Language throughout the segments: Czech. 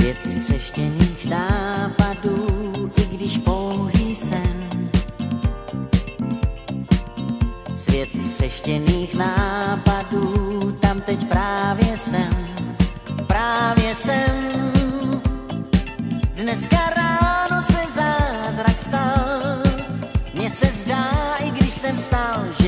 Svět střeštěných nápadů, i když pouhý sen. Svět střeštěných nápadů, tam teď právě jsem, právě jsem. Dneska ráno se zázrak stal, mně se zdá, i když jsem stál, že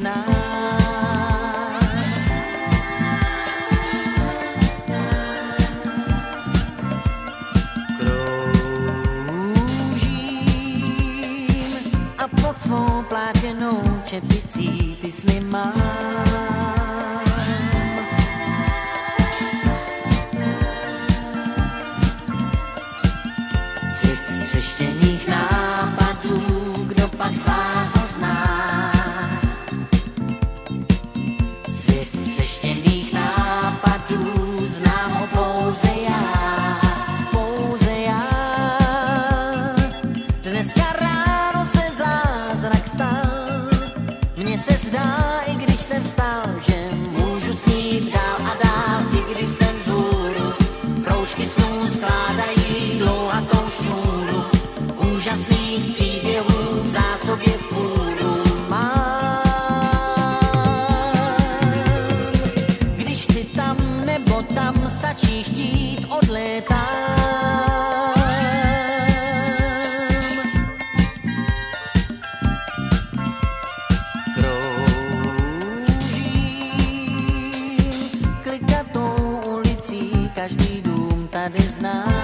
neznám. Kroužím a pod svou plátěnou čepicí ty sny mám. střeštění. chtít, odlétám. Kroužím klikatou ulicí, každý dům tady znám.